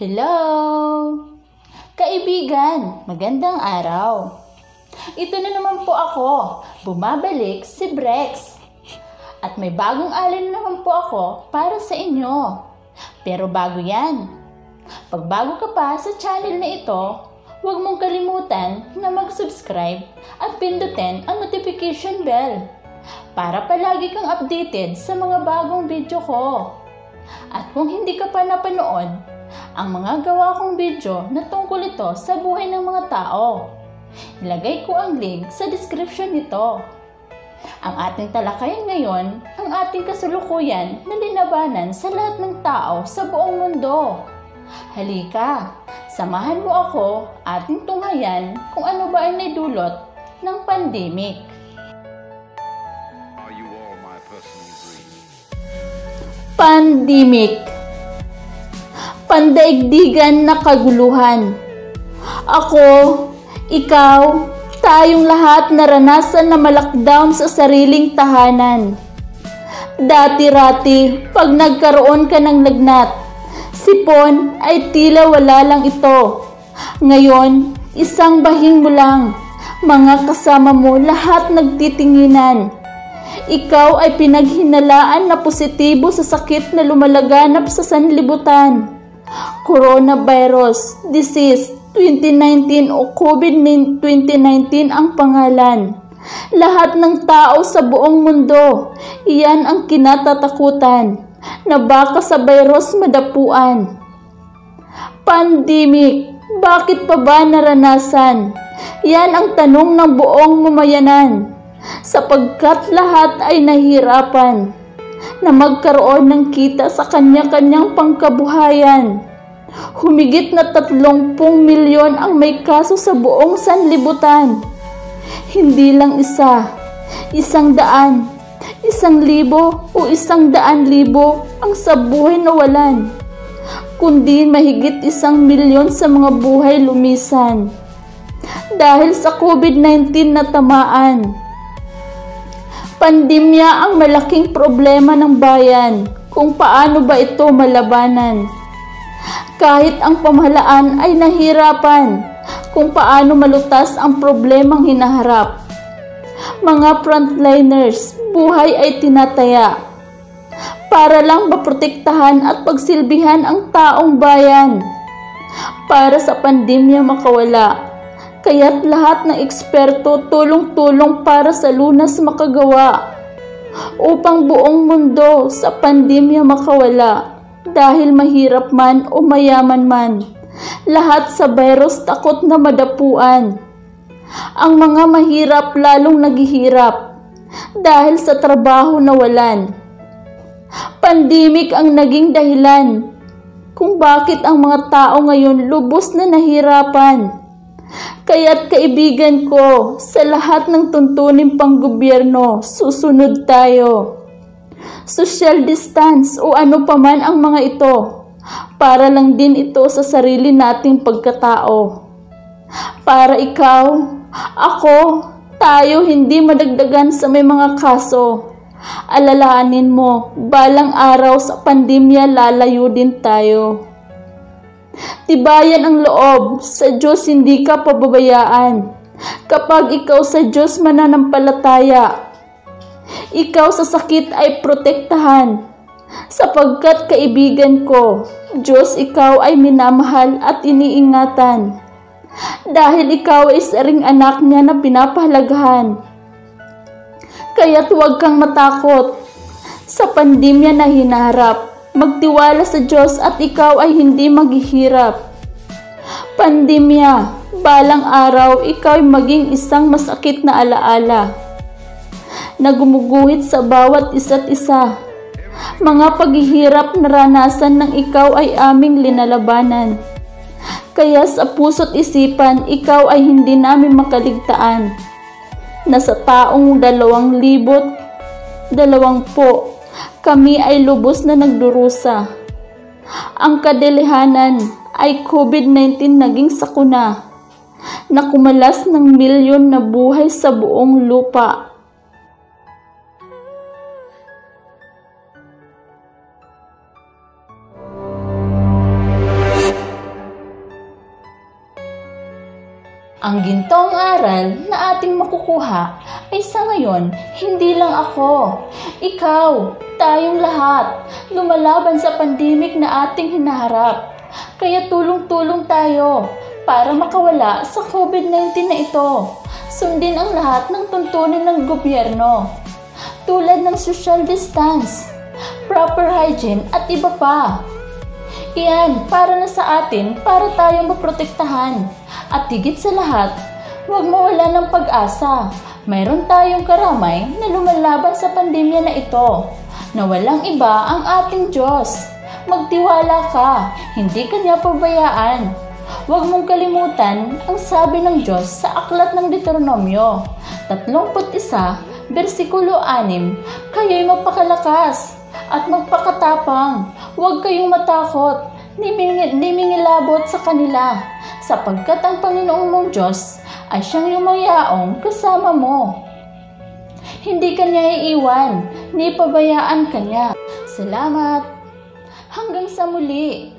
Hello! Kaibigan, magandang araw. Ito na naman po ako, bumabalik si Brex. At may bagong alin naman po ako para sa inyo. Pero bago yan, pag bago ka pa sa channel na ito, huwag mong kalimutan na mag-subscribe at pindutin ang notification bell para palagi kang updated sa mga bagong video ko. At kung hindi ka pa napanood, ang mga gawa kong video na tungkol ito sa buhay ng mga tao. Ilagay ko ang link sa description nito. Ang ating talakayan ngayon, ang ating kasulukuyan na linabanan sa lahat ng tao sa buong mundo. Halika, samahan mo ako ating tunghayan kung ano ba ang naidulot ng pandemic. Pandemic Pandaigdigan na kaguluhan Ako, ikaw, tayong lahat naranasan na malakdown sa sariling tahanan. Dati-rati, pag nagkaroon ka ng lagnat, sipon ay tila wala lang ito. Ngayon, isang bahing mo lang, mga kasama mo lahat nagtitinginan. Ikaw ay pinaghinalaan na positibo sa sakit na lumalaganap sa sanlibutan. Coronavirus Disease 2019 o COVID-2019 ang pangalan. Lahat ng tao sa buong mundo, iyan ang kinatatakutan na baka sa virus madapuan. Pandemic, bakit pa ba naranasan? Yan ang tanong ng buong mamayanan sapagkat lahat ay nahirapan na magkaroon ng kita sa kanya-kanyang pangkabuhayan. Humigit na 30 milyon ang may kaso sa buong sanlibutan. Hindi lang isa, isang daan, isang libo o isang daan libo ang sa buhay nawalan, kundi mahigit isang milyon sa mga buhay lumisan. Dahil sa COVID-19 na tamaan, Pandemya ang malaking problema ng bayan kung paano ba ito malabanan. Kahit ang pamahalaan ay nahirapan kung paano malutas ang problemang hinaharap. Mga frontliners, buhay ay tinataya. Para lang maprotektahan at pagsilbihan ang taong bayan. Para sa pandemya makawala kaya't lahat ng eksperto tulong-tulong para sa lunas makagawa upang buong mundo sa pandemya makawala dahil mahirap man o mayaman man. Lahat sa virus takot na madapuan. Ang mga mahirap lalong naghihirap dahil sa trabaho na walan. Pandemic ang naging dahilan kung bakit ang mga tao ngayon lubos na nahirapan Kaya't kaibigan ko, sa lahat ng tuntunin pang gobyerno, susunod tayo. Social distance o ano paman ang mga ito, para lang din ito sa sarili nating pagkatao. Para ikaw, ako, tayo hindi madagdagan sa may mga kaso. Alalahanin mo, balang araw sa pandemya lalayo din tayo. Tibayan ang loob, sa Diyos hindi ka pababayaan. Kapag ikaw sa Diyos mananampalataya, ikaw sa sakit ay protektahan. Sapagkat kaibigan ko, Diyos ikaw ay minamahal at iniingatan. Dahil ikaw ay saring anak niya na pinapahalagahan. Kaya't huwag kang matakot sa pandemya na hinaharap Magtiwala sa Diyos at ikaw ay hindi maghihirap. Pandemya, balang araw ikaw ay maging isang masakit na alaala na gumuguhit sa bawat isa't isa. Mga paghihirap na ranasan ng ikaw ay aming linalabanan. Kaya sa puso't isipan, ikaw ay hindi namin makaligtaan. Na sa taong dalawang libot, dalawang po, kami ay lubos na nagdurusa. Ang kadilihanan ay COVID-19 naging sakuna na kumalas ng milyon na buhay sa buong lupa. Ang gintong aral na ating makukuha ay sa ngayon, hindi lang ako, ikaw, tayong lahat, lumalaban sa pandemic na ating hinaharap. Kaya tulong-tulong tayo para makawala sa COVID-19 na ito. Sundin ang lahat ng tuntunin ng gobyerno tulad ng social distance, proper hygiene at iba pa. Iyan, para na sa atin, para tayong maprotektahan. At higit sa lahat, huwag mawala ng pag-asa. Mayroon tayong karamay na lumalaban sa pandemya na ito, na walang iba ang ating Diyos. Magtiwala ka, hindi kanya pabayaan. Huwag mong kalimutan ang sabi ng Diyos sa aklat ng Deuteronomio, 31, versikulo 6, Kayo'y magpakalakas at magpakatapang. Huwag kayong matakot, ni mingilabot sa kanila, sapagkat ang Panginoong mong Diyos ay siyang yumayaong kasama mo. Hindi kanya iiwan, ni pabayaan kanya. Salamat! Hanggang sa muli!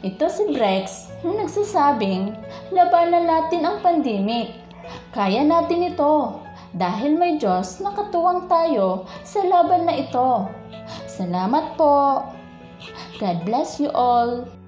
Ito si Brex na nagsasabing, labanan natin ang pandemic. Kaya natin ito dahil may Diyos na katuwang tayo sa laban na ito. Salamat po! God bless you all!